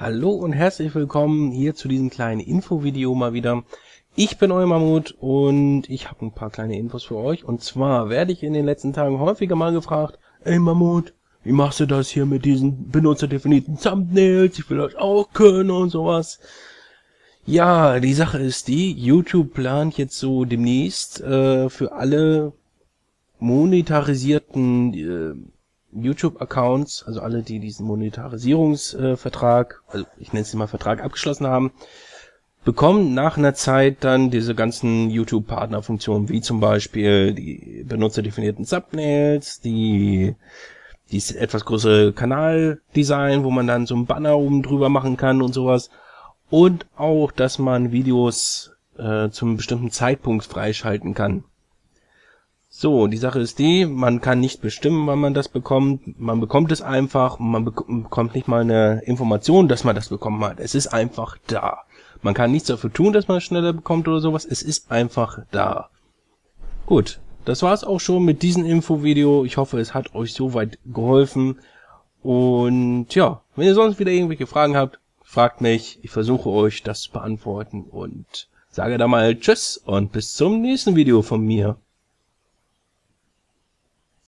Hallo und herzlich willkommen hier zu diesem kleinen Infovideo mal wieder. Ich bin euer Mammut und ich habe ein paar kleine Infos für euch. Und zwar werde ich in den letzten Tagen häufiger mal gefragt, Ey Mammut, wie machst du das hier mit diesen benutzerdefinierten Thumbnails? Ich will das auch können und sowas. Ja, die Sache ist die, YouTube plant jetzt so demnächst äh, für alle monetarisierten äh, YouTube-Accounts, also alle, die diesen Monetarisierungsvertrag, also ich nenne es mal Vertrag abgeschlossen haben, bekommen nach einer Zeit dann diese ganzen YouTube-Partnerfunktionen, wie zum Beispiel die benutzerdefinierten Thumbnails, die dieses etwas größere Kanaldesign, wo man dann so ein Banner oben drüber machen kann und sowas. Und auch, dass man Videos äh, zum bestimmten Zeitpunkt freischalten kann. So, die Sache ist die, man kann nicht bestimmen, wann man das bekommt. Man bekommt es einfach, man bekommt nicht mal eine Information, dass man das bekommen hat. Es ist einfach da. Man kann nichts dafür tun, dass man es schneller bekommt oder sowas. Es ist einfach da. Gut, das war's auch schon mit diesem Infovideo. Ich hoffe, es hat euch soweit geholfen. Und ja, wenn ihr sonst wieder irgendwelche Fragen habt, fragt mich. Ich versuche euch das zu beantworten und sage da mal Tschüss und bis zum nächsten Video von mir.